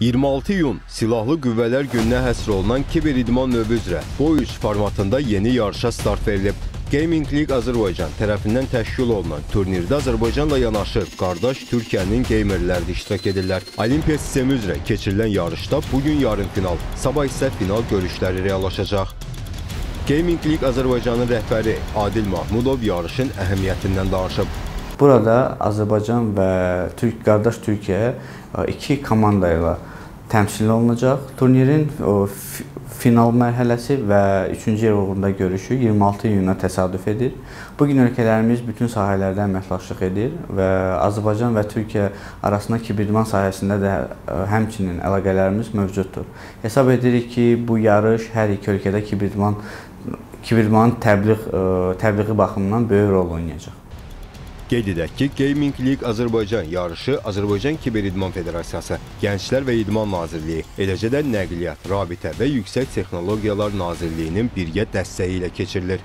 26 iyun Silahlı Qüvvələr Gününə həsr olunan kiber idman növü üzrə boy 3 formatında yeni yarışa start verilib. Gaming League Azərbaycan tərəfindən təşkil olunan turnirdə Azərbaycanla yanaşı qardaş Türkiyənin geymerləri də iştirak edirlər. Olimpiya sistemi üzrə keçirilən yarışda bu gün yarım final, sabah isə final görüşləri reallaşacaq. Gaming League Azərbaycanın rəhbəri Adil Mahmudov yarışın əhəmiyyətindən danışıb. Burada Azərbaycan və Türk qardaş Türkiyə e, iki komanda ilə təmsil olunacaq. Turnirin final mərhələsi və 3-cü yer uğrunda görüşü 26 iyuna təsadüf edir. Bu gün ölkələrimiz bütün sahələrdə əməkdaşlıq edir və Azərbaycan və Türkiyə arasında kiberidman sahəsində də e, həmçinin əlaqələrimiz mövcuddur. Hesab edirik ki, bu yarış hər iki ölkədə kiberidman kiberidmanın təbliğ e, təbliği baxımından böyük rol oynayacaq. Qeyd edək ki, Gaming League Azərbaycan yarışı Azərbaycan Kiber İdman Federasiyası, Gənclər və İdman Nazirliyi, eləcə də Nəqliyyat, Rabitə və Yüksək Texnologiyalar Nazirliyinin birgə dəstəyi ilə keçirilir.